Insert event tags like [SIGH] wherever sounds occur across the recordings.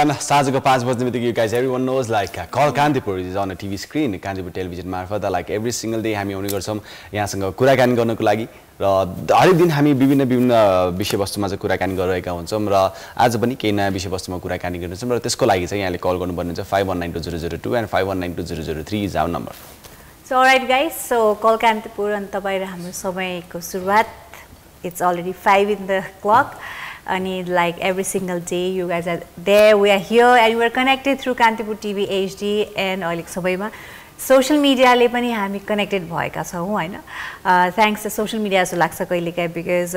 Everyone. साँझको पाँच बज्ने बित्तिकै you guys, everyone knows like uh, call Kantipur on a TV screen, Kantipur television मार्फत like every single day हामी आउने गर्छौँ यहाँसँग कुराकानी गर्नको लागि र हरेक दिन हामी विभिन्न विभिन्न विषयवस्तुमा चाहिँ कुराकानी गरिरहेका हुन्छौँ र आज पनि केही नयाँ विषयवस्तुमा कुराकानी गर्नेछौँ र त्यसको लागि चाहिँ यहाँले कल गर्नुपर्ने हुन्छ five one nine two zero zero two and five one nine two zero zero three is our number so right guys so call Kantipur अनि तपाईँ र हाम्रो समयको सुरुवात. It's already five in the clock अनि like every single day you guys are there we are here and you're connected through Kantipur TV HD and अहिलेको समयमा social मिडियाले पनि हामी कनेक्टेड भएका छौँ होइन? थ्याङ्क्स सोसियल मिडिया जस्तो लाग्छ कहिलेकाहीँ बिकज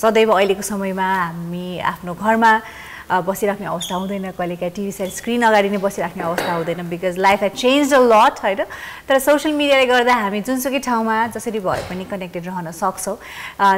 सदैव अहिलेको समयमा हामी आफ्नो घरमा बसिराख्ने अवस्था हुँदैन कहिलेकाहीँ टिभी सेट स्क्रिन अगाडि नै बसिराख्ने अवस्था हुँदैन because life has change a lot होइन? तर सोसियल मिडियाले गर्दा हामी जुनसुकै ठाउँमा जसरी भए पनि कनेक्टेड रहन सक्छौँ।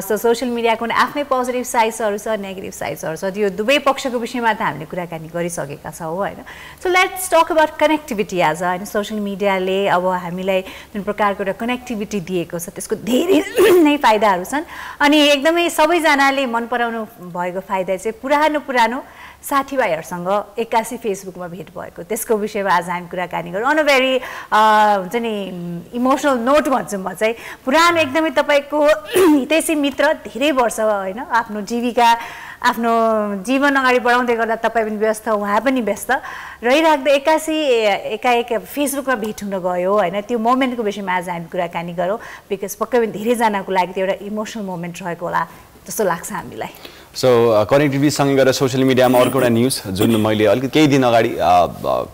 सो सोसियल मिडियाको आफ्नै पोजिटिभ साइड्सहरू छ नेगेटिभ साइड्सहरू छ त्यो दुवै पक्षको विषयमा त हामीले कुराकानी गरिसकेका छौँ होइन? So let's talk about connectivity आज होइन सोसियल मिडियाले अब हामीलाई जुन प्रकारको एउटा कनेक्टिभिटी दिएको छ त्यसको धेरै [CLEARS THROAT] नै फाइदाहरू छन्। अनि एकदमै सबैजनाले मन पराउनु भएको फाइदा चाहिँ पुरानो पुरानो साथीभाइहरूसँग एक्कासी फेसबुकमा भेट भएको। त्यसको विषयमा आज हामी कुराकानी गरौँ। अन भेरी हुन्छ नि इमोसनल नोट भन्छु म चाहिँ। पुरानो एकदमै तपाईँको हितैसी मित्र धेरै वर्ष होइन आफ्नो जीविका आफ्नो जीवन अगाडि बढाउँदै गर्दा तपाईँ पनि व्यस्त उहाँ पनि व्यस्त। रहिराख्दा एक्कासी एकाएक फेसबुकमा भेट हुन गयो होइन। त्यो मोमेन्टको विषयमा आज हामी कुराकानी गरौँ। बिकज पक्कै पनि धेरैजनाको लागि त्यो एउटा इमोसनल मोमेन्ट रहेको होला जस्तो लाग्छ हामीलाई। सो कनेक्टिभिटीसँगै गरेर सोसियल मिडियामा अर्को एउटा न्युज जुन मैले अलिकति केही दिन अगाडि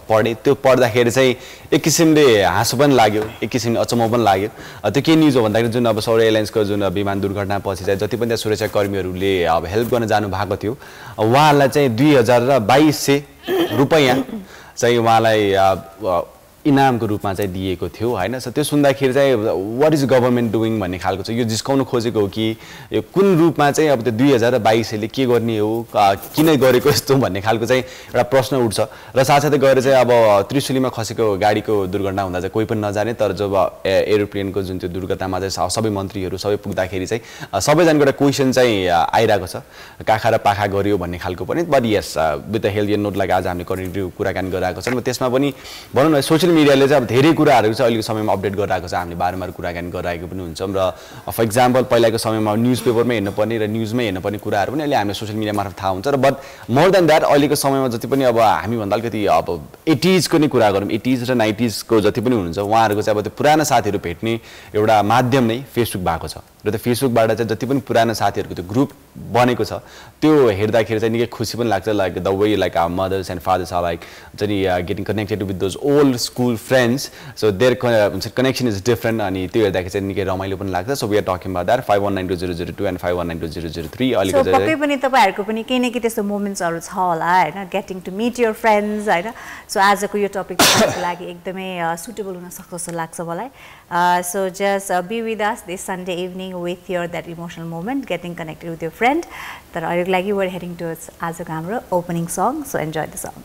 पढेँ त्यो पढ्दाखेरि चाहिँ एक किसिमले हाँसो पनि लाग्यो एक किसिमले अचम्म पनि लाग्यो। त्यो के न्युज हो भन्दाखेरि जुन अब सौर्य एयरलाइन्सको जुन विमान दुर्घटनापछि चाहिँ जति पनि त्यहाँ सुरक्षाकर्मीहरूले अब हेल्प गर्न जानु भएको थियो उहाँहरूलाई चाहिँ दुई हजार र बाइस सय रुपियाँ चाहिँ उहाँलाई इनामको रूपमा चाहिँ दिएको थियो होइन? सो त्यो सुन्दाखेरि चाहिँ वाट इज गभर्मेन्ट डुइङ भन्ने खालको चाहिँ यो जिस्काउनु खोजेको हो कि यो कुन रूपमा चाहिँ अब त्यो दुई हजार बाइसले के गर्ने हो किन गरेको यस्तो भन्ने खालको चाहिँ एउटा प्रश्न उठ्छ। र साथसाथै गएर चाहिँ अब त्रिशुलीमा खसेको गाडीको दुर्घटना हुँदा चाहिँ कोही पनि नजाने तर जब एरोप्लेनको जुन त्यो दुर्घटनामा चाहिँ सबै मन्त्रीहरू सबै पुग्दाखेरि चाहिँ सबैजनाको एउटा क्वेसन चाहिँ आइरहेको छ। काखा र पाखा गऱ्यो भन्ने खालको पनि but yes with the health and note लागि आज हामीले कन्टिन्यू कुराकानी गरिरहेको छौँ। त्यसमा पनि भनौँ न सोसियल मिडियाले चाहिँ अब धेरै कुराहरू चाहिँ अहिलेको समयमा अपडेट गरिरहेको छ। हामीले बारम्बार कुराकानी गरिरहेको पनि हुन्छौँ र फर इक्जाम्पल पहिलाको समयमा न्युज पेपरमै हेर्नुपर्ने र न्युजमै हेर्नुपर्ने कुराहरू पनि अहिले हामीले सोसियल मिडिया मार्फत थाहा हुन्छ र बट मोर देन द्याट अहिलेको समयमा जति पनि अब हामीभन्दा अलिकति अब एटिजको नै कुरा गरौँ एटिज र नाइन्टिजको जति पनि हुनुहुन्छ उहाँहरूको चाहिँ अब त्यो पुरानो साथीहरू भेट्ने एउटा माध्यम नै फेसबुक भएको छ। र त्यो फेसबुकबाट चाहिँ जति पनि पुरानो साथीहरूको त्यो ग्रुप बनेको छ त्यो हेर्दाखेरि चाहिँ निकै खुसी पनि लाग्छ like the way like our mothers and fathers are like नि getting connected with those old school friends so there हुन्छ कनेक्सन इज डिफ्रेन्ट अनि त्यो हेर्दाखेरि चाहिँ निकै रमाइलो पनि लाग्छ so we are talking about that five one nine two zero zero two and five one nine two zero zero three अलिकति पक्कै पनि तपाईँहरूको पनि केही न केही त्यस्तो मोमेन्ट्सहरू छ होला होइन getting to meet your friends होइन सो आजको यो टपिक लागि एकदमै सुटेबल हुनसक्छ जस्तो लाग्छ मलाई so just be with us this Sunday evening with your that emotional moment, getting connected with your friend. That are like you were heading towards Azagamra opening song. So enjoy the song.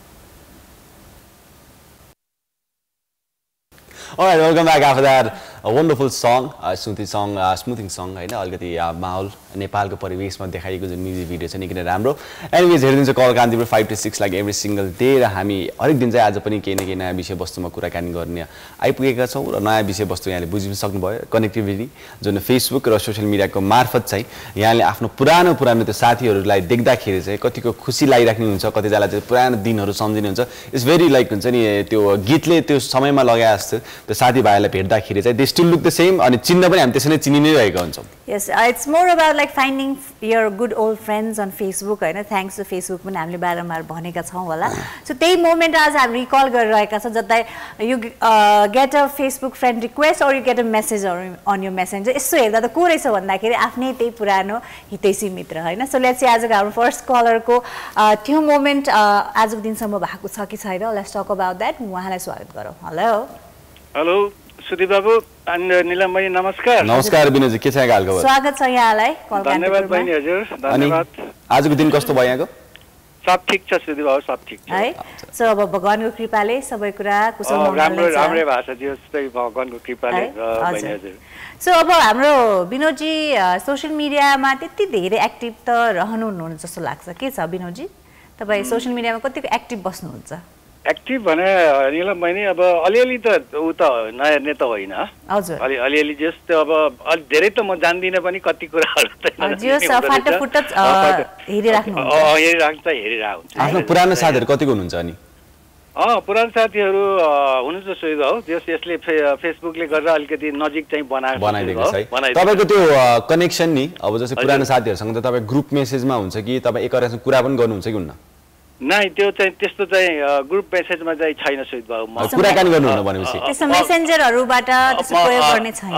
All right, welcome back after that. Wonderful song smoothie song smoothing song होइन? अलिकति माहौल नेपालको परिवेशमा देखाइएको जुन music video छ निकै राम्रो। एनिवेज हेरिदिन्छ call Kantipur five two six like every single day र हामी हरेक दिन चाहिँ आज पनि केही न केही नयाँ विषयवस्तुमा कुराकानी गर्ने आइपुगेका छौँ र नयाँ विषयवस्तु यहाँले बुझिन सक्नुभयो। कनेक्टिभिटी जुन फेसबुक र सोसियल मिडियाको मार्फत चाहिँ यहाँले आफ्नो पुरानो पुरानो त्यो साथीहरूलाई देख्दाखेरि चाहिँ कतिको खुसी लागिराख्ने हुन्छ कतिजनालाई चाहिँ पुरानो दिनहरू सम्झिने हुन्छ। इट्स भेरी लाइक हुन्छ नि त्यो गीतले त्यो समयमा लगाए जस्तो त्यो साथीभाइहरूलाई भेट्दाखेरि चाहिँ स्टिल लुक द सेम अनि चिन्न पनि हामी त्यसरी नै चिनि नै रहेका हुन्छौँ। Yes it's more about like finding your good old friends on Facebook होइन? थ्याङ्क्स टु फेसबुक पनि हामीले बारम्बार भनेका छौँ होला। सो त्यही मोमेन्ट आज हामी रिकल गरिरहेका छौँ जता you get a Facebook friend request or you get a message on you messenger यसो हेर्दा त को रहेछ भन्दाखेरि आफ्नै त्यही पुरानो हितैसी मित्र होइन? सो लेट्स आजको हाम्रो फर्स्ट कलरको त्यो मोमेन्ट आजको दिनसम्म भएको छ कि छैन? लेट्स टक अबाउट द्याट उहाँलाई स्वागत गरौँ। हेलो हेलो सुदीप बाबु निलम बहिनी नमस्कार। नमस्कार विनोजी के छ हालको स्वागत छ यहाँलाई धन्यवाद बहिनी हजुर धन्यवाद। आजको दिन कस्तो भयो यहाँको? सब ठिक छ सुदीप बाबु सब ठिक छ। है सो अब भगवानको कृपाले सबै कुरा कुशल राम्रो राम्रै भएको छ जस्तै भगवानको कृपाले बहिनी हजुर। सो अब हाम्रो विनोदजी सोसियल मिडियामा त्यति धेरै एक्टिभ त रहनुहुन्न जस्तो लाग्छ। के छ विनोदजी तपाईँ सोसियल मिडियामा कतिको एक्टिभ बस्नुहुन्छ? एक्टिभ भने निलम बहिनी अब अलिअलि त ऊ त नहेर्ने त होइन। अलि अलिअलि जस्तो अब अलि धेरै त म जान्दिनँ पनि कति कुराहरू त त हेरिरहेको हुन्छ। आफ्नो पुरानो साथीहरू कतिको हुनुहुन्छ अनि? अँ पुरानो साथीहरू अँ, हुनुहुन्छ सुविधा हो। जस यसले फे- फेसबुकले गर्दा अलिकति नजिक चाहिँ बनाएको तपाईँको त्यो कनेक्सन नि अब जस्तै पुरानो साथीहरूसँग त तपाईँ ग्रुप मेसेजमा हुन्छ कि तपाईँ एकअर्कासँग कुरा पनि गर्नुहुन्छ कि हुन्न? नै त्यो चाहिँ त्यस्तो चाहिँ ग्रुप मेसेजमा चाहिँ छैन सुविध बाबु कुराकानी गर्नुहुन्न भनेपछि। त्यसो मेसेन्जरहरूबाट त्यस्तो प्रयोग गर्ने छैन।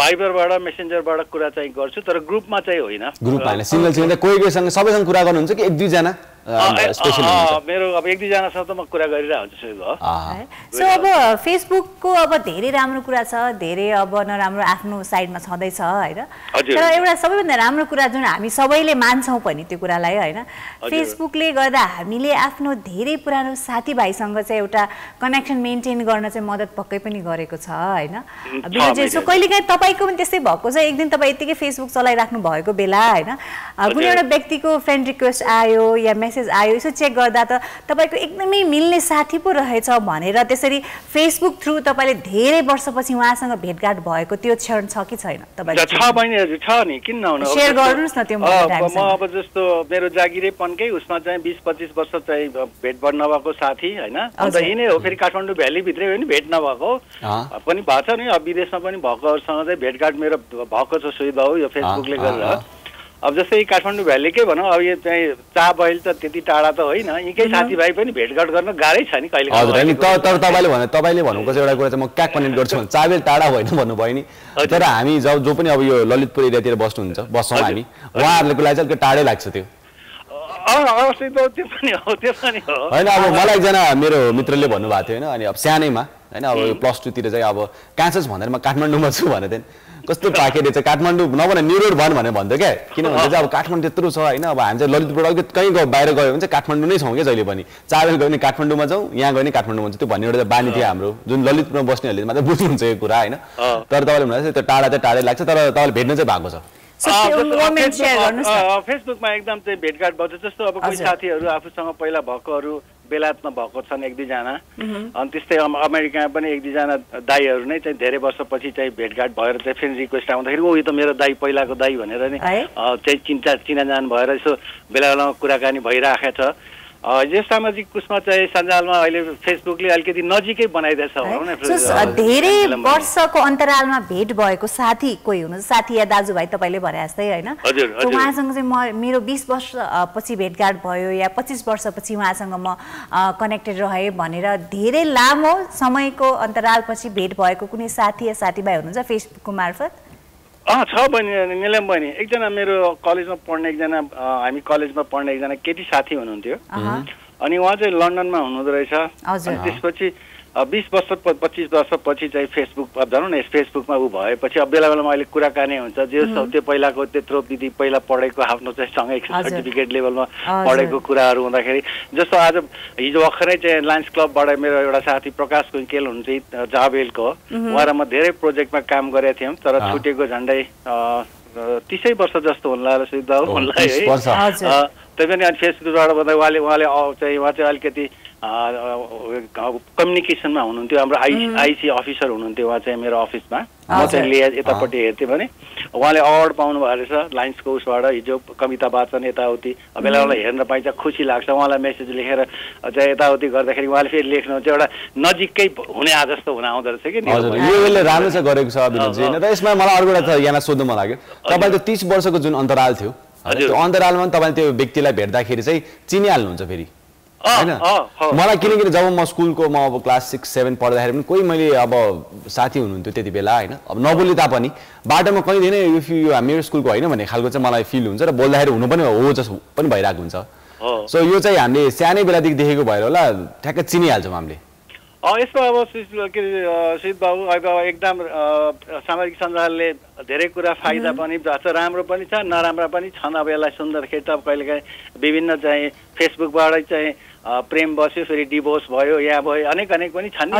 भाइबरबाट मेसेन्जरबाट कुरा चाहिँ गर्छु तर ग्रुपमा चाहिँ होइन। ग्रुपमा होइन सिङ्गल सिङ्गल कोही कोहीसँग सबैसँग कुरा गर्नुहुन्छ कि एक दुईजना? मेरो अब एक दुईजनासँग त म कुरा गरिरहेको हुन्छु सो अब फेसबुकको अब धेरै राम्रो कुरा छ धेरै अब नराम्रो आफ्नो साइडमा छँदैछ होइन। तर एउटा सबैभन्दा राम्रो कुरा जुन हामी सबैले मान्छौँ पनि त्यो कुरालाई होइन फेसबुकले गर्दा हामीले आफ्नो धेरै पुरानो साथीभाइसँग चाहिँ एउटा कनेक्सन मेन्टेन गर्न चाहिँ मद्दत पक्कै पनि गरेको छ होइन सो मैले। कहिलेकाहीँ तपाईँको पनि त्यस्तै भएको छ एक दिन तपाईँ यत्तिकै फेसबुक चलाइराख्नु भएको बेला होइन कुनै। एउटा व्यक्तिको फ्रेन्ड रिक्वेस्ट आयो या मेसेज आयो यसो चेक गर्दा त तपाईँको एकदमै मिल्ने साथी पो रहेछ भनेर त्यसरी फेसबुक थ्रु तपाईँले धेरै वर्षपछि उहाँसँग भेटघाट भएको त्यो क्षण छ कि छैन हजुर छ नि किन नहुनु म। अब जस्तो मेरो जागिरेपनकै उसमा चाहिँ बिस पच्चिस वर्ष चाहिँ भेटभाट नभएको साथी होइन अन्त। यिनै हो फेरि काठमाडौँ भ्यालीभित्रै हो नि भेट नभएको अँ। पनि भएको छ नि अब विदेशमा पनि भएकोहरूसँग चाहिँ भेटघाट मेरो भएको छ सुविधा हो यो फेसबुकले अँ। अब जस्तै काठमाडौँ भ्यालीकै भनौँ अब यो चाहिँ चा बहिल त त्यति टाढा त होइन। यहीँकै साथीभाइ पनि भेटघाट गर्न गाह्रै छ नि कहिले हजुर अनि त- तर तपाईँले भने तपाईँले भन्नुको चाहिँ एउटा कुरा चाहिँ म क्या कनेक्ट गर्छु भने चाबेल टाढा होइन भन्नुभयो नि। तर हामी जब जो पनि अब यो ललितपुर एरियातिर बस्नुहुन्छ बस्छौँ। हामी उहाँहरूको लागि चाहिँ अलिकति टाढै लाग्छ त्यो। अँ अवश्य त त्यो पनि हो त्यो पनि हो। होइन अब मलाई एकजना मेरो मित्रले भन्नुभएको थियो होइन अनि अब सानैमा होइन अब यो प्लस टूतिर चाहिँ अब कहाँ छस् भनेर म काठमाडौँमा छु भनेको थिएँ कस्तो पाके रहेछ काठमाडौँ नभने न्यु रोड भन भनेर भन्थ्यो क्या। किनभने चाहिँ अब काठमाडौँ त्यत्रो छ होइन अब हामी चाहिँ ललितपुर अलिकति कहीँ गयो बाहिर गयो भने चाहिँ काठमाडौँ नै छौँ क्या जहिले पनि। चाबेल गयो भने काठमाडौँमा जाउँ यहाँ गयो भने काठमाडौँमा जाउँ। त्यो भन्ने एउटा बानी थियो हाम्रो। जुन ललितपुरमा बस्नेहरूले मात्रै बुझ्नुहुन्छ यो कुरा होइन। तर तपाईँले भन्नु त्यो टाढा चाहिँ टाढै लाग्छ तर तपाईँले भेट्न चाहिँ भएको छ। फेसबुकमा एकदम चाहिँ भेटघाट भएको छ। जस्तो अब कोही। साथीहरू आफूसँग पहिला भएकोहरू बेलायतमा भएको छन् एक दुईजना अनि त्यस्तै अम- अमेरिकामा पनि एक दुईजना दाईहरू नै चाहिँ धेरै वर्षपछि चाहिँ भेटघाट भएर चाहिँ फेरि रिक्वेस्ट आउँदाखेरि ओ यो त मेरो दाई पहिलाको दाई भनेर नि चाहिँ चिन्ता चिनाजान भएर यसो बेला बेलामा कुराकानी भइरहेको छ यो सामाजिक उसमा चाहिँ सञ्जालमा अहिले फेसबुकले अलिकति नजिकै बनाइदिएछ भनौँ न धेरै वर्षको अन्तरालमा भेट भएको साथी कोही हुनुहुन्छ? साथी या दाजुभाइ तपाईँले भने जस्तै होइन। उहाँसँग चाहिँ म मेरो बिस वर्ष पछि भेटघाट भयो या पच्चिस वर्षपछि उहाँसँग म कनेक्टेड रहेँ भनेर धेरै लामो समयको अन्तरालपछि भेट भएको कुनै साथी या साथीभाइ हुनुहुन्छ फेसबुकको मार्फत? अँ छ बहिनी निलम बहिनी। एकजना मेरो कलेजमा पढ्ने एकजना हामी कलेजमा पढ्ने एकजना केटी साथी हुनुहुन्थ्यो। अनि उहाँ चाहिँ लन्डनमा हुनुहुँदो रहेछ। त्यसपछि बिस वर्ष पच्चिस वर्षपछि चाहिँ फेसबुक अब भनौँ न यस फेसबुकमा ऊ भएपछि अब बेला बेलामा अहिले कुराकानी हुन्छ जे त्यो पहिलाको त्यत्रो विधि पहिला पढेको आफ्नो चाहिँ सँगै। सर्टिफिकेट लेभलमा। पढेको कुराहरू हुँदाखेरि जस्तो आज हिजो भर्खरै चाहिँ लायन्स क्लबबाट मेरो एउटा साथी प्रकाश कुइकेल हुनुहुन्छ जाबेलको उहाँ र म धेरै प्रोजेक्टमा काम गरेका थियौँ तर। छुटेको झन्डै तिसै वर्ष जस्तो होला होला तिस है वर्ष। हजुर। अँ, त्यही पनि अनि फेसबुकबाट भन्दा उहाँले उहाँले चाहिँ उहाँ चाहिँ अलिकति कम्युनिकेसनमा हुनुहुन्थ्यो हाम्रो आई आइसी अफिसर हुनुहुन्थ्यो उहाँ चाहिँ मेरो अफिसमा म। चाहिँ लिएर यतापट्टि हेर्थेँ भने उहाँले अवार्ड पाउनु भएको रहेछ लाइन्सको उसबाट हिजो कविता वाचन यताउति बेला बेला हेर्न पाइन्छ खुसी लाग्छ उहाँलाई मेसेज लेखेर चाहिँ यताउति गर्दाखेरि उहाँले फेरि लेख्नुहुन्छ एउटा नजिकै हुने आ जस्तो हुन आउँदो रहेछ कि राम्रो चाहिँ गरेको छ र यसमा मलाई अर्को एउटा त यहाँलाई सोध्नु मन लाग्यो। तपाईँले त्यो तिस वर्षको जुन अन्तराल थियो। त्यो अन्तरालमा पनि तपाईँले त्यो व्यक्तिलाई भेट्दाखेरि चाहिँ चिनिहाल्नुहुन्छ फेरि? होइन। मलाई किनकि जब म स्कुलको म अब क्लास सिक्स सेभेन पढ्दाखेरि पनि कोही मैले अब साथी हुनुहुन्थ्यो त्यति बेला होइन? अब नबोली तापनि। बाटोमा कहीँ थिएन यो फि- यो मेरो स्कुलको होइन भन्ने खालको चाहिँ मलाई फिल हुन्छ र बोल्दाखेरि हुनु पनि हो जस्तो पनि भइरहेको हुन्छ। हो। सो यो चाहिँ हामीले सानै बेलादेखि देखेको भएर होला ठ्याक्कै चिनिहाल्छौँ हामीले। अँ यसमा अब के अरे बाबु अब एकदम सामाजिक सञ्जालले धेरै कुरा फाइदा पनि भएको छ राम्रो पनि छ नराम्रा पनि छन्। अब यसलाई सुन्दाखेरि त अब कहिलेकाहीँ विभिन्न चाहिँ फेसबुकबाटै चाहिँ प्रेम बस्यो फेरि डिभोर्स भयो यहाँ भयो अनेक अनेक पनि छन्?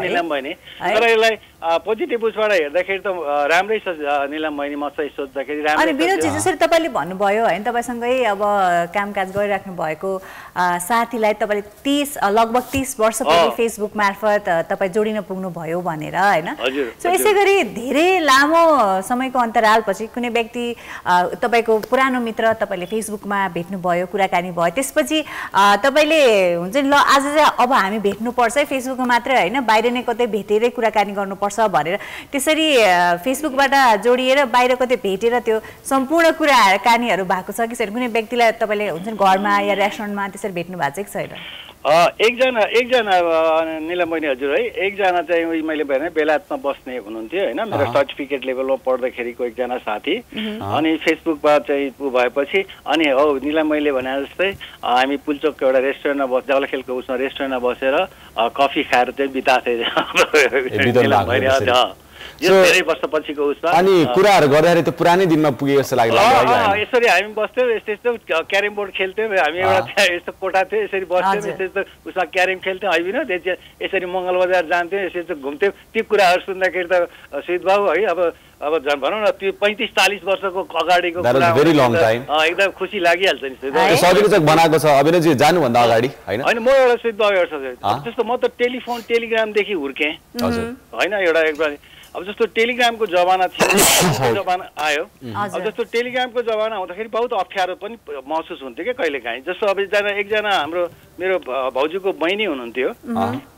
निलम बहिनी? तर यसलाई पोजिटिभ उसबाट हेर्दाखेरि त राम्रै छ निलम बहिनी म चाहिँ सोच्दाखेरि राम्रै अनि। विनोदजी जसरी तपाईँले भन्नुभयो होइन तपाईँसँगै अब कामकाज गरिराख्नु भएको साथीलाई तपाईँले तिस लगभग तिस वर्षपछि। फेसबुक मार्फत तपाईँ जोडिन पुग्नुभयो भनेर होइन सो यसै गरी धेरै लामो समयको अन्तरालपछि कुनै व्यक्ति तपाईँको पुरानो मित्र तपाईँले फेसबुकमा भेट्नुभयो कुराकानी भयो। त्यसपछि तपाईँले हुन्छ नि ल आज चाहिँ अब हामी भेट्नुपर्छ है फेसबुकमा मात्रै होइन बाहिर नै कतै भेटेरै कुराकानी गर्नुपर्छ भनेर। त्यसरी फेसबुकबाट जोडिएर बाहिर कतै भेटेर त्यो सम्पूर्ण कुराकानीहरू भएको छ कि छैन? कुनै व्यक्तिलाई तपाईँले हुन्छ नि घरमा या रेस्टुरेन्टमा त्यसरी भेट्नु भएको छ कि छैन? एकजना एकजना निलम बहिनी हजुर है एकजना चाहिँ उही मैले भने बेलायतमा बस्ने हुनुहुन्थ्यो होइन? मेरो। सर्टिफिकेट लेभलमा पढ्दाखेरिको एकजना साथी। अनि फेसबुकमा चाहिँ ऊ भएपछि अनि हो निलम मैले भने जस्तै हामी पुल्चोकको एउटा रेस्टुरेन्टमा बस जलखेलको उसमा रेस्टुरेन्टमा बसेर कफी खाएर चाहिँ बिताएको अनि कुराहरू गर्दाखेरि त्यो पुरानै दिनमा पुगे जस्तो लाग्यो? यसरी हामी बस्थ्यौँ यस्तो यस्तो क्यारम बोर्ड खेल्थ्यौँ हामी एउटा यस्तो कोठा थियो यसरी बस्थ्यौँ। यस्तो यस्तो उसमा क्यारम खेल्थ्यौँ होइन? यसरी मङ्गल बजार जान्थ्यौँ यसरी यस्तो घुम्थ्यौँ। ती कुराहरू सुन्दाखेरि त सुजित बाबु है अब अब झन् भनौँ न त्यो पैँतिस चालिस वर्षको अगाडिको एकदम खुसी लागिहाल्छ नि बनाएको छ अभिनयजी जानुभन्दा अगाडि होइन? होइन म एउटा सुजित बाबु एउटा? जस्तो म त टेलिफोन टेलिग्रामदेखि हुर्केँ। होइन एउटा एकदम अब जस्तो टेलिग्रामको जमाना थियो [COUGHS] जमाना आयो। अब। जस्तो टेलिग्रामको जमाना आउँदाखेरि बहुत अप्ठ्यारो पनि महसुस हुन्थ्यो क्या कहिलेकाहीँ। जस्तो अब एकजना एकजना हाम्रो मेरो भाउजूको बहिनी हुनुहुन्थ्यो।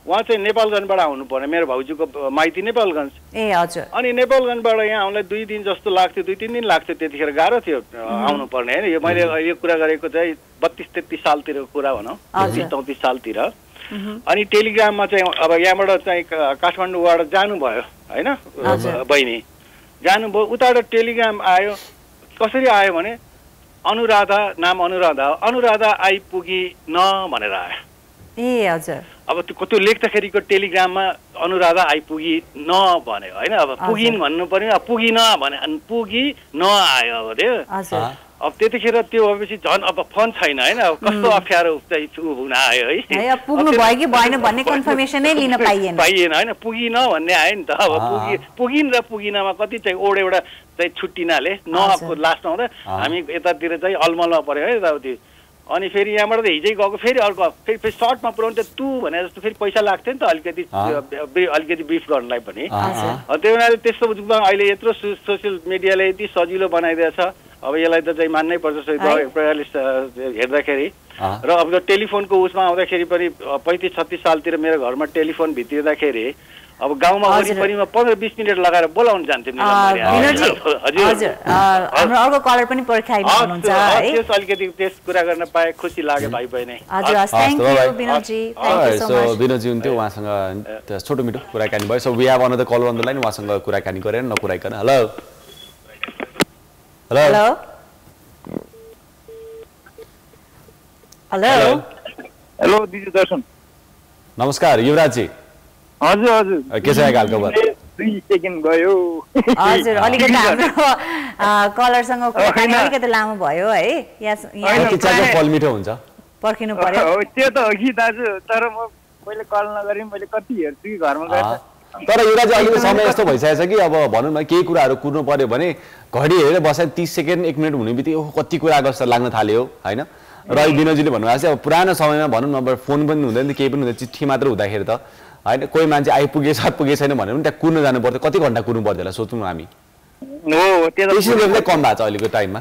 उहाँ चाहिँ नेपालगञ्जबाट आउनु पर्ने मेरो भाउजूको माइती नेपालगञ्ज। ए हजुर। अनि नेपालगञ्जबाट यहाँ आउनलाई दुई दिन जस्तो लाग्थ्यो दुई तिन दिन लाग्थ्यो त्यतिखेर गाह्रो थियो आउनु पर्ने होइन यो मैले यो कुरा गरेको चाहिँ बत्तिस तेत्तिस सालतिरको कुरा भनौँ। तेत्तिस चौतिस सालतिर। अनि टेलिग्राममा चाहिँ अब यहाँबाट चाहिँ काठमाडौँबाट जानुभयो होइन। बहिनी। जानुभयो उताबाट टेलिग्राम आयो। कसरी आयो भने अनुराधा नाम अनुराधा हो। अनुराधा आइपुगी न भनेर आयो। ए हजुर। अब त्यो त्यो लेख्दाखेरिको टेलिग्राममा अनुराधा आइपुगी न भन्यो होइन? अब पुगिन् भन्नु पर्यो अब पुगिन भने पुगी न आयो अब त्यो। अब त्यतिखेर त्यो भएपछि झन् अब फोन छैन होइन? अब कस्तो अप्ठ्यारो हुन आयो है? पुग्नु भयो कि भएन भन्ने [LAUGHS] कन्फर्मेसनै लिन पाइएन। पाइएन होइन? पुगिन भन्ने आयो नि त। अब। पुगि पुगिन र पुगिनमा कति चाहिँ ओड एउटा चाहिँ छुट्टिनाले हजुर। लास्टमा आउँदा अँ। हामी यतातिर चाहिँ अलमलमा पऱ्यो है यताउति। अनि फेरि यहाँबाट त हिजै गएको फेरि अर्को फेरि फेरि सर्टमा पुऱ्याउनु त तु भने जस्तो फेरि पैसा लाग्थ्यो नि त अलिकति अलिकति ब्रिफ गर्नलाई पनि। त्यही हुनाले त्यस्तो अहिले यत्रो सोसियल मिडियाले यति सजिलो बनाइदिएछ। अब यसलाई त चाहिँ मान्नै पर्छ प्रकारले हेर्दाखेरि। र अब त्यो टेलिफोनको उसमा आउँदाखेरि पनि पैँतिस छत्तिस सालतिर मेरो घरमा टेलिफोन भित्रिँदाखेरि अब गाउँमा। वरिपरिमा पन्ध्र बिस मिनट लगाएर बोलाउनु जान्थ्यो त्यस अलिकति त्यस कुरा गर्न पाए खुसी लाग्यो भाइ बहिनी सो विनोदजी हुन्थ्यो उहाँसँग छोटो मिठो कुराकानी भयो। So we have another call on the line उहाँसँग कुराकानी गरेर नकुराइकन। Hello hello hello hello hello दिदी दर्शन नमस्कार युवराजजी हजुर हजुर। के छ गयो हजुर अलिकति हाम्रो कलरसँग कुराकानी। अलिकति लामो भयो है। यहाँ पर्खिनु पर्यो। हो, त्यो त हो कि दाजु तर म मैले कल नगरी मैले कति हेर्छु कि घरमा गएर। तर युवराजी अलिकति समय यस्तो भइसकेको छ कि अब भनौँ न केही कुराहरू कुर्नु पर्यो भने घडी हेरेर बसाइ तिस सेकेन्ड एक मिनट हुने बित्तिकै ओहो कति कुरा जस्तो लाग्न थाल्यो होइन? र अहिले विनोदजीले भन्नुभएको छ अब पुरानो समयमा भनौँ न अब फोन पनि हुँदैन थियो, केही पनि हुँदैन चिठी मात्र हुँदाखेरि त होइन कोही मान्छे आइपुगेछ पुगेको छैन भने पनि त्यहाँ कुर्नु जानु पर्थ्यो कति घन्टा कुर्नु पर्थ्यो होला सोचौँ हामी? कम भएको छ अहिलेको टाइममा।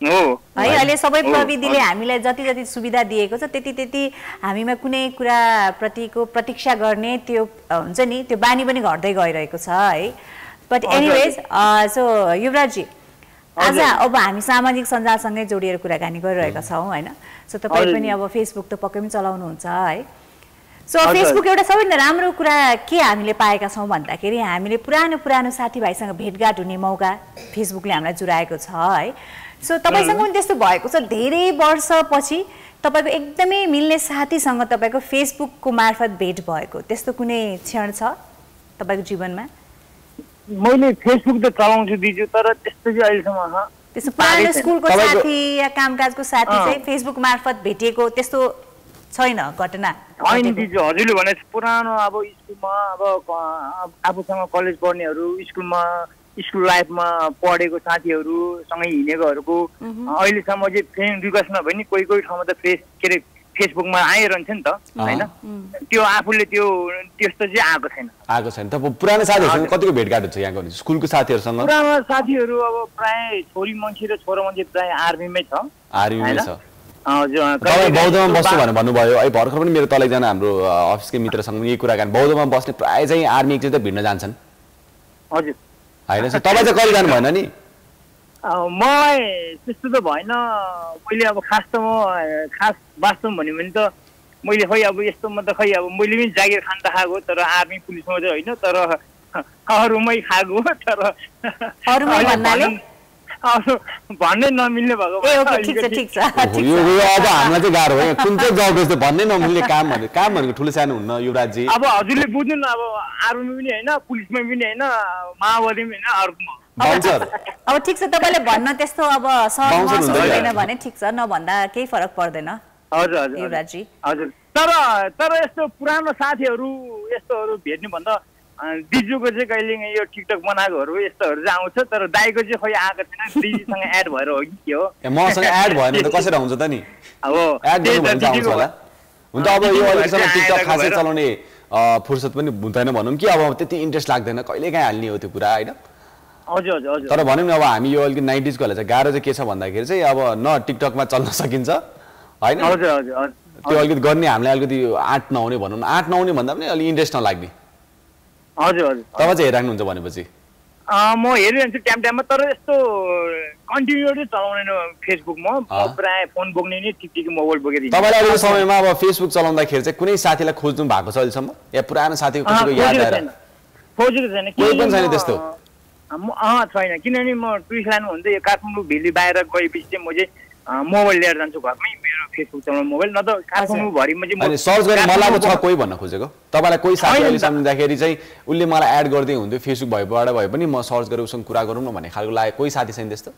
हो। है अहिले सबै प्रविधिले। हामीलाई जति जति सुविधा दिएको छ त्यति त्यति हामीमा कुनै कुरा प्रतिको प्रतीक्षा गर्ने त्यो हुन्छ नि त्यो बानी पनि घट्दै गइरहेको छ है। बट। एनिवेज सो युवराजी आज अब हामी सामाजिक सञ्जालसँगै जोडिएर कुराकानी गरिरहेका छौँ होइन। सो तपाईँ। पनि अब फेसबुक त पक्कै पनि चलाउनुहुन्छ है। सो। फेसबुक एउटा सबैभन्दा राम्रो कुरा के हामीले पाएका छौँ भन्दाखेरि हामीले पुरानो पुरानो साथीभाइसँग भेटघाट हुने मौका फेसबुकले हामीलाई जुराएको छ है सो तपाईँसँग पनि त्यस्तो भएको छ धेरै वर्षपछि तपाईँको एकदमै मिल्ने साथीसँग तपाईँको फेसबुकको मार्फत भेट भएको त्यस्तो कुनै क्षण छ तपाईँको जीवनमा मैले फेसबुक त चलाउँछु दिजु तर त्यस्तो चाहिँ अहिलेसम्म अहँ, त्यसो पुरानो। स्कुलको साथी या कामकाजको साथी। चाहिँ फेसबुक मार्फत भेटिएको त्यस्तो छैन घटना? होइन? दिजु हजुरले भने पुरानो अब स्कुलमा अब आफूसँग कलेज पढ्नेहरू स्कुलमा स्कुल लाइफमा पढेको साथीहरूसँगै हिँडेकोहरूको अहिलेसम्म चाहिँ फ्रेन्ड रिक्वेस्टमा भयो नि कोही कोही ठाउँमा त फेस के अरे फेसबुकमा आइरहन्छ नि त होइन? त्यो आफूले त्यो त्यस्तो चाहिँ आएको छैन। आएको छैन। त पुरानो साथीहरूसँग कतिको भेटघाट हुन्छ यहाँको? स्कुलको साथीहरूसँग? पुरानो साथीहरू अब प्राय छोरी मान्छे र छोरा मान्छे प्राय आर्मीमै छ। आर्मीमै? छ। तपाईँ बौद्धमा बस्छु भनेर भन्नुभयो। है भर्खर पनि मेरो तल एकजना हाम्रो अफिसकै मित्रसँग यही कुराकानी बौद्धमा बस्ने प्रायः चाहिँ आर्मी एकचोटि त भिड्न जान्छन्। हजुर। होइन सर तपाईँ चाहिँ कहिले जानु भएन नि? मलाई त्यस्तो त भएन। मैले अब खास त म खास वास्तवमा भन्यो भने त मैले खै अब यस्तोमा त खै अब मैले पनि जागिर खान त खाएको तर आर्मी पुलिसमा चाहिँ होइन तर अरूमै खाएको तर अरूमै अहिले भन्नाले? [LAUGHS] भन्न- नमिल्ने भएको यो अब हामीलाई चाहिँ गाह्रो हो। कुन चाहिँ जब यस्तो भन्नै नमिल्ने काम भनेको काम भनेको ठुलो सानो हुन्न युवराजजी। अब हजुरले बुझ्नु न अब आर्मी पनि होइन पुलिसमा पनि होइन माओवादी पनि होइन अर्कोमा। अब ठिक छ तपाईँले भन्न त्यस्तो अब सहज बाउन्सर महसुस हुँदैन। हुँदैन भने ठिक छ नभन्दा केही फरक पर्दैन। हजुर हजुर हजुर। तर तर यस्तो पुरानो साथीहरू यस्तोहरू भेट्नुभन्दा अँ, दिजुको चाहिँ कहिले यो टिकटक बनाएकोहरू यस्तोहरू चाहिँ आउँछ तर दाईको चाहिँ खोइ आएको छैन दिदीसँग एड भएर हो कि के हो? मसँग एड भएन त कसरी आउँछ त नि? भने त हुन अब यो अहिलेसम्म टिकटक खासै चलाउने फुर्सद पनि हुँदैन भनौँ कि अब त्यति इन्ट्रेस्ट लाग्दैन कहिले काहीँ हाल्ने हो त्यो कुरा होइन? हजुर हजुर हजुर। तर भनौँ न अब हामी यो अलिकति नाइन्टिजकोहरूलाई चाहिँ गाह्रो चाहिँ के छ भन्दाखेरि चाहिँ अब न टिकटकमा चल्न सकिन्छ होइन? त्यो अलिकति गर्ने हामीलाई अलिकति आँट नहुने भनौँ न आँट नहुने भन्दा पनि अलिक इन्ट्रेस्ट नलाग्ने। हजुर हजुर तपाईँ चाहिँ हेरिराख्नुहुन्छ भनेपछि म हेरिरहन्छु टाइम टाइममा तर यस्तो कन्टिन्युटी चलाउँदैन फेसबुकमा म। प्रायः फोन बोक्ने नि टिक टिक मोबाइल बोकेर। तपाईँले अहिलेको समयमा अब फेसबुक चलाउँदाखेरि चाहिँ कुनै साथीलाई खोज्नु भएको छ अहिलेसम्म या पुरानो साथीको कसैको याद आएर छैन खोजेको छैन कोही पनि छैन त्यस्तो? छैन किनभने म टुरिस्ट लानु हुन्छ यो काठमाडौँ भेली बाहिर गएपछि चाहिँ म चाहिँ मोबाइल लिएर जान्छु घरमै मेरो फेसबुक चलाउने मोबाइल न त काठमाडौँभरिमा चाहिँ सर्च गरेर मलाई छ कोही भन्न खोजेको? तपाईँलाई कोही साथी होइन। अहिले नि त। सम्झिँदाखेरि चाहिँ उसले मलाई एड गरिदिए हुन्थ्यो फेसबुक भएबाट भए पनि म सर्च गरेर उसँग कुरा गरौँ न भन्ने खालको लाग्यो कोही साथी छैन त्यस्तो?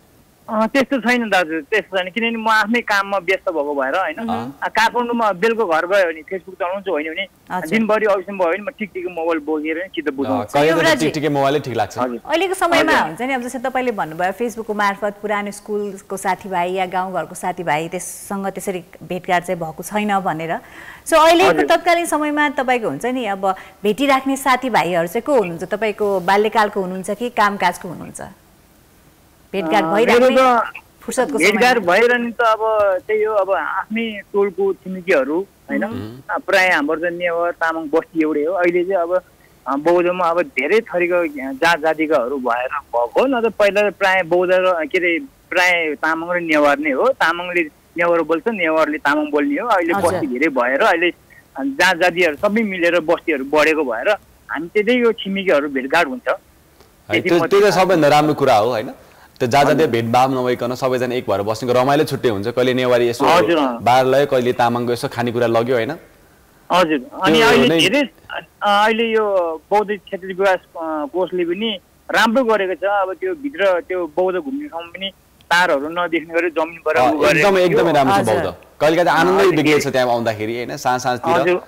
त्यस्तो छैन दाजु त्यस्तो छैन। किनभने म आफ्नै काममा व्यस्त भएको भएर होइन? काठमाडौँमा बेलुका घर गयो भने फेसबुक चलाउँछु होइन भने। दिनभरि अफिसमा भयो भने म ठिक ठिक मोबाइल बोकेर बुझाउँछु। कहिले त हजुर। अहिलेको समयमा। हुन्छ नि अब जस्तै तपाईँले भन्नुभयो फेसबुकको मार्फत पुरानो स्कुलको साथीभाइ या गाउँघरको साथीभाइ त्यससँग त्यसरी भेटघाट चाहिँ भएको छैन भनेर। सो अहिलेको। तत्कालीन समयमा तपाईँको हुन्छ नि अब भेटिराख्ने साथीभाइहरू चाहिँ को हुनुहुन्छ? तपाईँको बाल्यकालको हुनुहुन्छ कि कामकाजको हुनुहुन्छ? भेटघाट त फुर्सदको भेटघाट भइरहने त अब त्यही हो अब आफ्नै टोलको छिमेकीहरू होइन? प्राय हाम्रो चाहिँ नेवार तामाङ बस्ती एउटै हो। अहिले चाहिँ अब बौद्धमा अब धेरै थरीको जात जातिकाहरू भएर भएको न त पहिला त प्राय बौद्ध र के अरे प्राय तामाङ र नेवार नै हो। तामाङले नेवार बोल्छ नेवारले तामाङ बोल्ने हो। अहिले। बस्ती धेरै भएर अहिले जात जातिहरू सबै मिलेर बस्तीहरू बढेको भएर हामी त्यही यो छिमेकीहरू भेटघाट हुन्छ। त्यो सबैभन्दा राम्रो कुरा हो होइन? त्यो जहाँ जहाँ भेदभाव नभइकन सबैजना एक भएर बस्नेको रमाइलो छुट्टै हुन्छ। कहिले नेवारी यसो। बार लयो कहिले तामाङको यसो खानेकुरा लग्यो होइन? हजुर। अनि अहिले नै- धेरै अहिले यो बौद्ध क्षेत्रीय विकास कोषले पनि राम्रो गरेको छ। अब त्यो भित्र त्यो बौद्ध घुम्ने ठाउँ पनि तारहरू नदेख्ने गरी गरेको एकदमै एकदमै। राम्रो छ। बौद्ध। कहिले काहीँ आनन्दै छ त्यहाँ आउँदाखेरि होइन? साँझ साँझतिर। हजुर।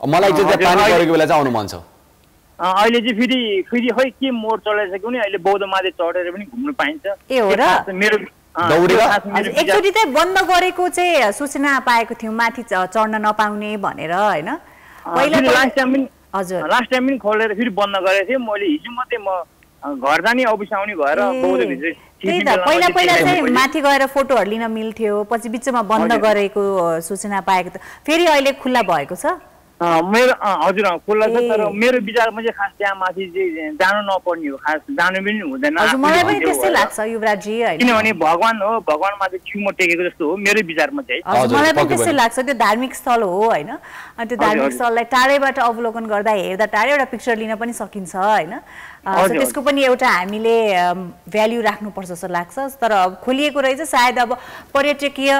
मलाई चाहिँ त्यहाँ पानी परेको बेला चाहिँ आउनु मन छ। अहिले चाहिँ फेरि फेरि खै के मोड चलाइसक्यो भने अहिले बौद्ध माथि चढेर पनि घुम्नु पाइन्छ। ए हो र? मेरो एकचोटि चाहिँ बन्द गरेको चाहिँ सूचना पाएको थियौँ माथि चढ्न नपाउने भनेर होइन? पहिला लास्ट टाइम पनि हजुर। लास्ट टाइम पनि खोलेर फेरि बन्द गरेको थिएँ। मैले हिजो मात्रै म घर जाने अफिस आउने भएर त्यही त। पहिला पहिला चाहिँ माथि गएर फोटोहरू लिन मिल्थ्यो पछि बिचमा बन्द। गरेको सूचना पाएको त। फेरि अहिले खुल्ला भएको छ? मेरो अँ, हजुर अँ, खुल्ला छ। तर मेरो विचारमा चाहिँ खास त्यहाँ माथि चाहिँ जानु नपर्ने हो खास जानु पनि हुँदैन मलाई पनि त्यस्तै। लाग्छ युवराजी किनभने भगवान हो भगवान माथि छुम टेकेको जस्तो हो मेरो विचारमा चाहिँ मलाई पनि त्यस्तै। लाग्छ त्यो धार्मिक स्थल हो होइन अनि त्यो धार्मिक। स्थललाई टाढैबाट अवलोकन गर्दा हेर्दा टाढै एउटा पिक्चर लिन पनि सकिन्छ होइन त्यसको पनि एउटा हामीले भ्याल्यु राख्नुपर्छ जस्तो लाग्छ तर अब खोलिएको रहेछ सायद अब पर्यटकीय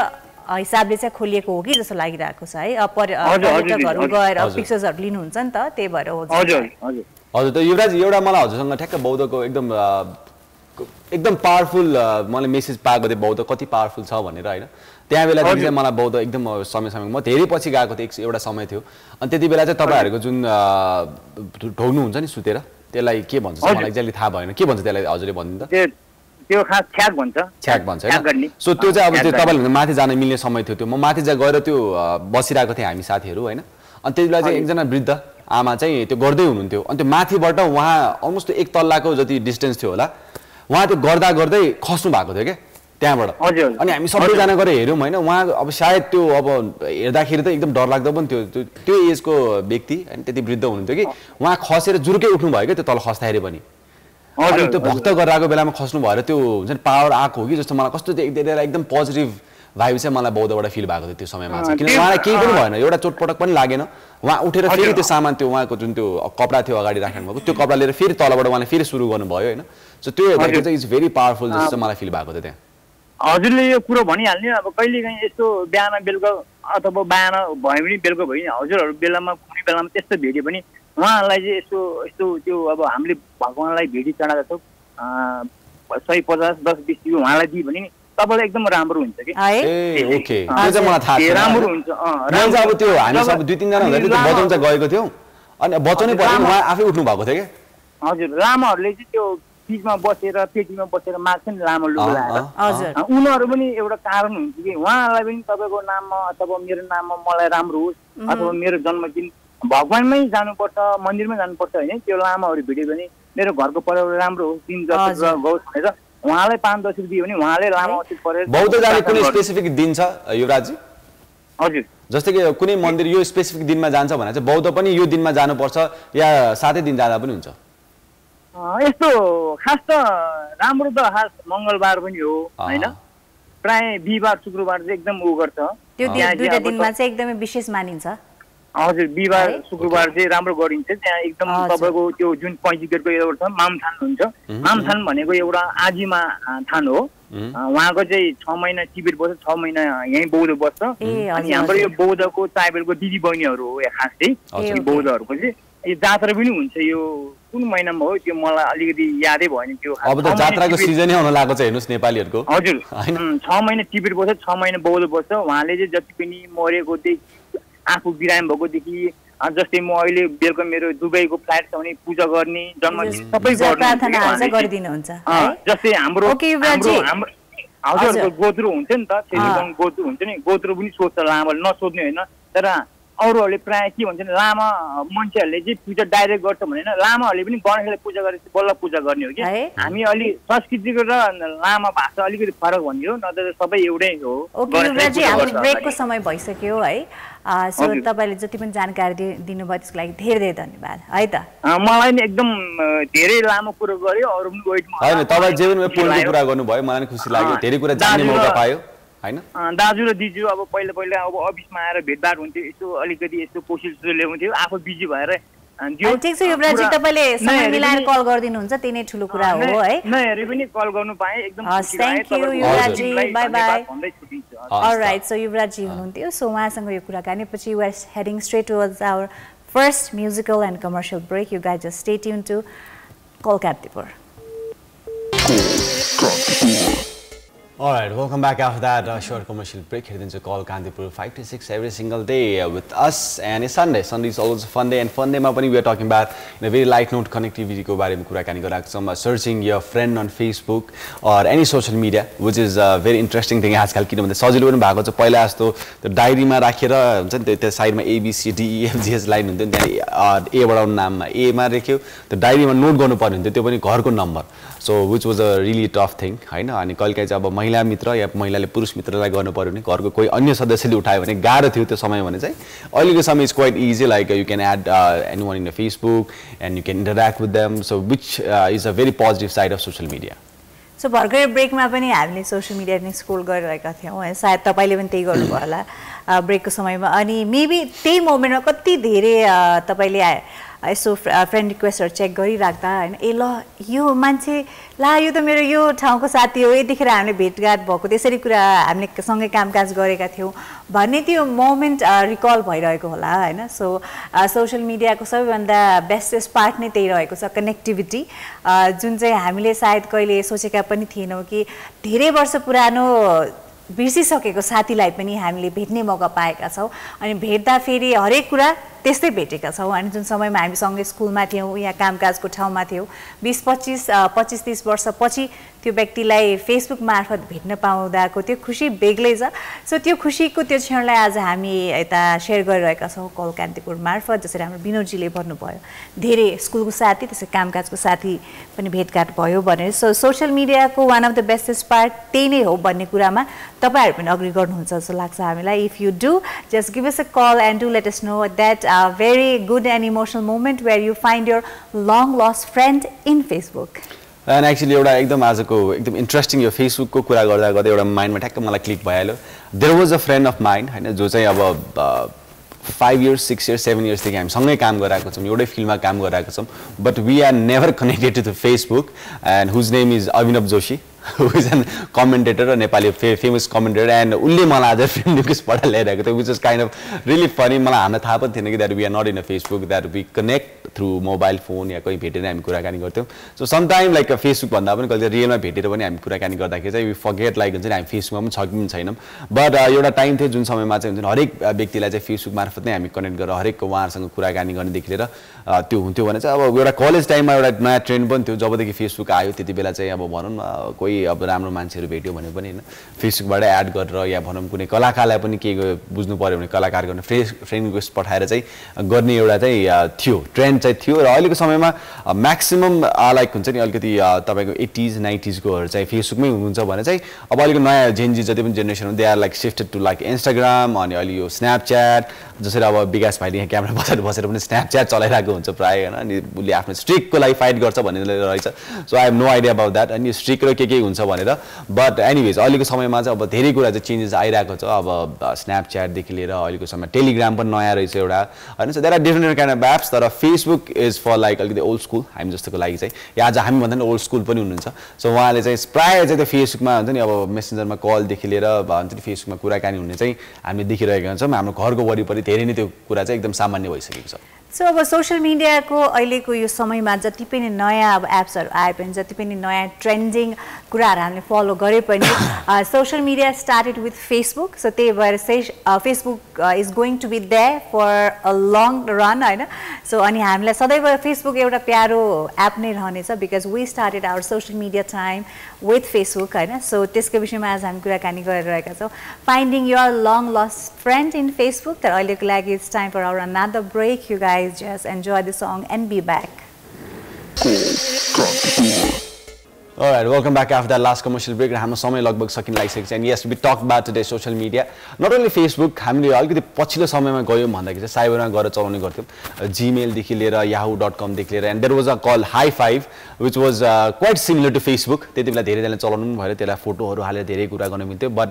हिसाबले चाहिँ खोलिएको हो कि जस्तो लागिरहेको छ है? पर्यटकहरू गएर। पिक्चर्सहरू लिनुहुन्छ नि त त्यही भएर हो हजुर। लाग्छ। हजुर। हजुर त युवराज एउटा मलाई हजुरसँग ठ्याक्क बौद्धको एकदम एकदम पावरफुल मलाई मेसेज पाएको थिएँ बौद्ध कति पावरफुल छ भनेर होइन? त्यहाँ बेलादेखि चाहिँ मलाई बौद्ध एकदम समय समय म धेरै पछि गएको थिएँ एक एउटा समय थियो। अनि त्यति बेला चाहिँ तपाईँहरूको जुन ढोग्नुहुन्छ नि सुतेर त्यसलाई के भन्छ। मलाई एक्ज्याक्टली थाहा भएन। के भन्छ त्यसलाई हजुरले भनिदिनु त? त्यो खास छ्याक भन्छ। छ्याक भन्छ सो त्यो चाहिँ अब त्यो। तपाईँले माथि जान मिल्ने समय थियो त्यो। म माथि जा गएर त्यो बसिरहेको थिएँ हामी साथीहरू होइन? अनि त्यति बेला चाहिँ। एकजना वृद्ध आमा चाहिँ त्यो गर्दै हुनुहुन्थ्यो। अनि त्यो माथिबाट उहाँ अलमोस्ट एक तल्लाको जति डिस्टेन्स थियो होला उहाँ त्यो गर्दा गर्दै खस्नु भएको थियो क्या त्यहाँबाट। अनि हामी सबैजना गएर हेऱ्यौँ होइन? उहाँ अब सायद त्यो अब हेर्दाखेरि त एकदम डरलाग्दो पनि थियो त्यो त्यो एजको व्यक्ति होइन? त्यति वृद्ध हुनुहुन्थ्यो कि उहाँ खसेर जुरुकै उठ्नु भयो क्या त्यो तल खस्दाखेरि पनि। अनि त्यो भक्त गरेर आएको बेलामा खस्नु भएर त्यो हुन्छ नि पावर आएको हो कि जस्तो मलाई कस्तो त्यो एकदम पोजिटिभ भाइब चाहिँ मलाई बौद्धबाट फिल भएको थियो त्यो समयमा चाहिँ अँ, किन त्यो- उहाँलाई केही पनि। भएन एउटा चोटपटक पनि लागेन उहाँ उठेर फेरि। त्यो सामान त्यो उहाँको जुन त्यो कपडा थियो अगाडि राख्नु भएको त्यो कपडा लिएर फेरि तलबाट उहाँले फेरि सुरु गर्नुभयो होइन सो त्यो हेर्दाखेरि। चाहिँ इट्स भेरी पावरफुल जस्तो चाहिँ मलाई फिल भएको थियो त्यहाँ हजुरले यो कुरो भनिहाल्ने अब कहिलेकाहीँ यस्तो बिहान बेलुका अथवा बिहान भयो भने बेलुका भयो भने हजुरहरू बेलामा कुनै बेलामा त्यस्तो भेट्यो भने उहाँहरूलाई चाहिँ यस्तो यस्तो त्यो अब हामीले भगवान्लाई भेटी चढाएको छौँ। सय पचास दस बिस रुपियाँ उहाँलाई दियो भने नि तपाईँलाई एकदम राम्रो हुन्छ कि? है? ए ओके। अँ, त्यो चाहिँ मलाई थाहा ए, छैन। राम्रो होइन? हुन्छ अँ, मैले चाहिँ अब त्यो हामी जब- सब दुई तिनजना अनि हुँदा त्यो लामा- बचाउन चाहिँ गएको थियौँ। अनि बचाउनै पऱ्यो लामा- उहाँ आफै उठ्नु भएको थियो क्या। हजुर लामाहरूले चाहिँ त्यो बसेर पेटीमा बसेर माग्छ नि लामो लुगा उनीहरू पनि एउटा कारण हुन्छ कि उहाँहरूलाई पनि तपाईँको नाममा अथवा मेरो नाममा मलाई राम्रो होस् अथवा मेरो जन्मदिन भगवान्मै जानुपर्छ मन्दिरमै जानुपर्छ होइन? त्यो लामाहरू भेट्यो भने मेरो घरको परिवार राम्रो होस् दिन जति हजुर। गओस् भनेर उहाँलाई पाँच दस रुपियाँ दियो भने उहाँले लामा परेर बौद्ध जाने कुनै। स्पेसिफिक दिन छ युवराजी हजुर। जस्तै कि कुनै मन्दिर यो स्पेसिफिक दिनमा जान्छ भने चाहिँ बौद्ध पनि यो दिनमा जानुपर्छ या सातै दिन जाँदा पनि हुन्छ? अँ, यस्तो खास त राम्रो त खास मङ्गलबार पनि हो। होइन? प्राय बिहिबार शुक्रबार चाहिँ एकदम ऊ गर्छ। त्यो दिनमा चाहिँ एकदमै विशेष मानिन्छ। हजुर बिहिबार? शुक्रबार चाहिँ राम्रो गरिन्छ। त्यहाँ एकदम। तपाईँको त्यो जुन पैँतिकेटको एउटा छ मामथान हुन्छ। मामथान भनेको एउटा आजीमा थान हो। उहाँको चाहिँ छ महिना टिबेट बस्छ छ महिना यहीँ बौद्ध बस्छ। अनि हाम्रो यो। बौद्धको ट्राइबलको दिदी बहिनीहरू हो यहाँ खास चाहिँ। बौद्धहरूको चाहिँ। यो जात्रा पनि हुन्छ यो कुन महिनामा हो? त्यो मलाई अलिकति यादै भएन त्यो अब त जात्राको सिजनै आउन लागेको छ हेर्नुहोस् नेपालीहरूको। हजुर। छ महिना टिबेट बस्छ छ महिना बौद्ध बस्छ। उहाँले चाहिँ जति पनि मरेकोदेखि आफू बिरामी भएकोदेखि जस्तै म अहिले बेलुका मेरो दुबईको फ्लाइट छ भने पूजा गर्ने जन्मदिन जस्तै हाम्रो हजुर। गोत्रु हुन्छ नि त गोत्रु हुन्छ नि गोत्रु पनि सोध्छ लामाले नसोध्ने होइन तर अरूहरूले प्रायः के भन्छ भने लामा मान्छेहरूले चाहिँ पूजा डाइरेक्ट गर्छ भनेन। लामाहरूले पनि गणेशलाई पूजा गरेपछि बल्ल पूजा गर्ने हो कि? हामी अलि संस्कृतिको र लामा भाषा अलिकति फरक भनियो नत्र त सबै एउटै हो। ब्रेकको। समय भइसक्यो है। अँ, सो। तपाईँले जति पनि जानकारी दिनुभयो त्यसको लागि धेरै धेरै धन्यवाद। है त। मलाई नि एकदम धेरै लामो कुरो गर्यो अरू पनि वेटमा होइन तपाईँ जीवनमा लाग्यो। कुरा गर्नुभयो मलाई पनि खुसी लाग्यो। धेरै कुरा जान्ने मौका पायो। होइन? दाजु र दिजु अब पहिला पहिला अब अफिसमा आएर भेटभाट हुन्थ्यो यसो अलिकति यस्तो कोसिस ल्याउँथ्यो आफू बिजी भएर ठिक छ युवराजी तपाईँले समय मिलाएर कल गरिदिनुहुन्छ त्यही नै ठुलो कुरा हो है। नहेरी पनि कल गर्नु पाएँ एकदम हस्, you, तपाईँको युवराजी। हस्। त। राइट सो युवराजी हुनुहुन्थ्यो सो उहाँसँग यो कुराकानी पछि we are heading straight towards our first musical and commercial break you guys just stay tuned to Kantipur Alright, welcome back after that uh, short commercial break. Here is a call Kandipur 5 to 6 every single day uh, with us. And it's Sunday. Sunday is always a fun day. And fun day, ma pani we are talking about in a very light note connectivity ko कुराकानी गराएको छौँ uh, searching your friend on Facebook or any social media which is a very interesting thing आजकल किनभने सजिलो पनि भएको छ पहिला जस्तो त्यो डायरीमा राखेर हुन्छ नि त्यो साइडमा एबिसिडिइएफजिएस लाइन हुन्थ्यो नि त्यहाँ एबाट नाममा एमा लेख्यो त्यो डायरीमा नोट गर्नुपर्ने हुन्थ्यो त्यो पनि घरको number so which was a really tough thing होइन? अनि कहिलेकाहीँ चाहिँ अब महिला मित्र या महिलाले पुरुष मित्रलाई गर्नु पऱ्यो भने घरको कोही अन्य सदस्यले उठायो भने गाह्रो थियो त्यो समय भने चाहिँ अहिलेको समय is quite easy like you can add any one in the Facebook and you can interact with them so which is a very positive side of social media so भर्खरै ब्रेकमा पनि हामीले सोसियल मिडिया नै scroll गरिरहेका थियौँ है? सायद तपाईँले पनि त्यही गर्नुभयो होला अ, ब्रेकको समयमा। अनि मेबी त्यही मोमेन्टमा कति धेरै अ, तपाईँले यसो फ्रेन्ड रिक्वेस्टहरू चेक गरिराख्दा होइन। ए ल यो मान्छे ला यो त मेरो यो ठाउँको साथी हो। यतिखेर हामीले भेटघाट भएको त्यसरी कुरा हामीले सँगै कामकाज गरेका थियौँ भन्ने त्यो मोमेन्ट रिकल भइरहेको होला होइन। सो सोसियल मिडियाको सबैभन्दा बेस्टेस्ट पार्ट नै त्यही रहेको छ कनेक्टिभिटी जुन चाहिँ हामीले सायद कहिले सोचेका पनि थिएनौँ कि धेरै वर्ष पुरानो बिर्सिसकेको साथीलाई पनि हामीले भेट्ने मौका पाएका छौँ। अनि भेट्दा फेरि हरेक कुरा त्यस्तै भेटेका छौँ। अनि जुन समयमा हामी सँगै स्कुलमा थियौँ या कामकाजको ठाउँमा थियौँ बिस पच्चिस पच्चिस तिस वर्षपछि त्यो व्यक्तिलाई फेसबुक मार्फत भेट्न पाउँदाको त्यो खुसी बेग्लै छ। सो त्यो खुसीको त्यो क्षणलाई आज हामी यता सेयर गरिरहेका छौँ कल कान्तिपुर मार्फत जसरी हाम्रो विनोदजीले भन्नुभयो। धेरै स्कुलको साथी त्यसै कामकाजको साथी पनि भेटघाट भयो भनेर। सो सोसियल मिडियाको one of the bestest part त्यही नै हो भन्ने कुरामा तपाईँहरू पनि अग्री गर्नुहुन्छ जस्तो लाग्छ हामीलाई। If you do just give us a call and do let us know that very good and emotional moment where you find your long lost friend in Facebook and actually एउटा एकदम आजको एकदम interesting यो फेसबुकको कुरा गर्दा गर्दा एउटा माइन्डमा ठ्याक्क मलाई क्लिक भइहाल्यो। There was a friend of mine होइन जो चाहिँ अब five years six years seven इयर्सदेखि हामी सँगै काम गराएको छौँ एउटै फिल्डमा काम गराएको छौँ but we are never connected to the Facebook and whose name is Abhinav Joshi is an commentator र नेपाली फे फेमस कमेन्टेटर एन्ड उसले मलाई आज फ्रेन्ड रिक्वेस्ट ल्याइरहेको थियो which is kind of really funny मलाई हामीलाई थाहा पनि थिएन कि that we are not in a Facebook that we connect through mobile phone या कोही भेटेर हामी कुराकानी गर्थ्यौँ सो समटाइम लाइक फेसबुक भन्दा पनि कहिले रियलमा भेटेर पनि हामी कुराकानी गर्दाखेरि चाहिँ फगेट लाइक हुन्छ नि हामी फेसबुकमा पनि छ पनि छैनौँ बट एउटा टाइम थियो जुन समयमा चाहिँ हुन्छ हरेक व्यक्तिलाई चाहिँ फेसबुक मार्फत नै हामी कनेक्ट गरेर हरेक उहाँहरूसँग कुराकानी गर्नेदेखि लिएर त्यो हुन्थ्यो भने चाहिँ अब एउटा कलेज टाइममा एउटा नयाँ ट्रेन्ड पनि थियो जबदेखि फेसबुक आयो त्यति बेला चाहिँ अब भनौँ न कोही अब राम्रो मान्छेहरू भेट्यो भने पनि होइन फेसबुकबाट एड गरेर या भनौँ कुनै कलाकारलाई पनि के बुझ्नु पऱ्यो भने कलाकार गर्ने फ्रेस फ्रेन्ड रिक्वेस्ट पठाएर चाहिँ गर्ने एउटा चाहिँ थियो ट्रेन्ड चाहिँ थियो र अहिलेको समयमा म्याक्सिमम् लाइक हुन्छ नि अलिकति तपाईँको एट्टिज नाइन्टिजकोहरू चाहिँ फेसबुकमै हुनुहुन्छ भने चाहिँ अब अहिलेको नयाँ जेनजी जति पनि generation they are like shifted to like Instagram अनि अहिले यो स्न्यापच्याट जसरी अब विकास भाइले यहाँ क्यामेरा बसेर बसेर पनि स्न्यापच्याट चलाइरहेको हुन्छ प्रायः होइन अनि उसले आफ्नो स्ट्रिकको लागि फाइट गर्छ भन्ने रहेछ। So I have no idea about that अनि स्ट्रिक र के के हुन्छ भनेर. बट एनिवेज अहिलेको समयमा चाहिँ अब धेरै कुरा चाहिँ चेन्जेस आइरहेको छ. अब स्न्यापच्याटदेखि लिएर अहिलेको समयमा टेलिग्राम पनि नयाँ रहेछ एउटा होइन there are different kind of apps तर फेसबुक इज फर लाइक अलिकति ओल्ड स्कुल हामी जस्तोको लागि चाहिँ. या आज हामी भन्दा पनि ओल्ड स्कुल पनि हुनुहुन्छ. सो उहाँले चाहिँ प्रायः चाहिँ त्यो फेसबुकमा हुन्छ नि अब मेसेन्जरमा कलदेखि लिएर हुन्छ नि फेसबुकमा कुराकानी हुने चाहिँ हामीले देखिरहेका हुन्छौँ हाम्रो घरको वरिपरि धेरै नै त्यो कुरा चाहिँ एकदम सामान्य भइसकेको छ। सो अब सोसियल मिडियाको अहिलेको यो समयमा जति पनि नयाँ अब एप्सहरू आए पनि जति पनि नयाँ ट्रेन्डिङ कुराहरू हामीले फलो गरे पनि social media started with Facebook so त्यही भएर चाहिँ Facebook is going to be there for a long run होइन? सो अनि हामीलाई सदैव फेसबुक एउटा प्यारो एप नै रहनेछ because we started our social media time with Facebook होइन? सो त्यसको विषयमा आज हामी कुराकानी गरिरहेका छौँ। Finding your long lost friend in Facebook तर अहिलेको लागि it's time for another break you guy guys just enjoy the song and be back. Alright, welcome back after that last commercial break. हाम्रो समय लगभग सकिन लागिसकेको छ। एन्ड यस बी टक बाट today social media not only Facebook हामीले अलिकति पछिल्लो समयमा गयौँ भन्दाखेरि चाहिँ साइबरमा गएर चलाउने गर्थ्यौँ। जिमेलदेखि लिएर याहु डट कमदेखि लिएर। And there was a call hi five which was quite similar to Facebook त्यति बेला धेरैजनाले चलाउनु पनि भयो त्यसलाई फोटोहरू हालेर धेरै कुरा गर्न मिल्थ्यो बट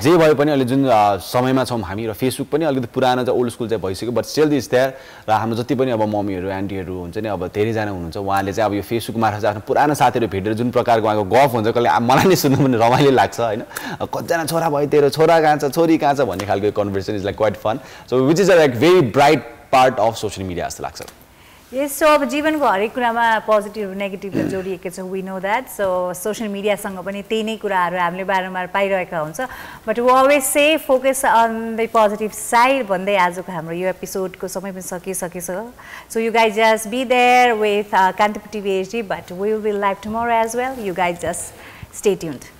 जे भए पनि अहिले जुन समयमा छौँ हामी र फेसबुक पनि अलिकति पुरानो चाहिँ ओल्ड स्कुल चाहिँ भइसक्यो। बट स्टिल दिस त्यहाँ र हाम्रो जति पनि अब मम्मीहरू आन्टीहरू हुन्छ नि अब धेरैजना हुनुहुन्छ। उहाँले चाहिँ अब यो फेसबुक मार्फत आफ्नो पुरानो साथीहरू भेटेर जुन प्रकारको उहाँको गफ हुन्छ कसले मलाई नै सुन्नु पनि रमाइलो लाग्छ होइन? कतिजना छोरा भयो तेरो छोरा कहाँ छ छोरी कहाँ छ भन्ने खालको conversation is like quite fun so which is a like very bright part of social media जस्तो लाग्छ। यस अब जीवनको हरेक कुरामा पोजिटिभ नेगेटिभ जोडिएको छ we know that so social मिडियासँग पनि त्यही नै कुराहरू हामीले बारम्बार पाइरहेका हुन्छ। But we always say focus on the positive side भन्दै आजको हाम्रो यो एपिसोडको समय पनि सकिसकेछ so you guys just be there with Kantipur TV HD but we will live tomorrow as well you guys just stay tuned